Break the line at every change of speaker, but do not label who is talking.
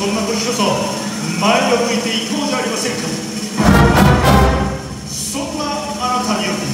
そんな時こそ前を向いていこうじゃありませんか。そんなあなたによって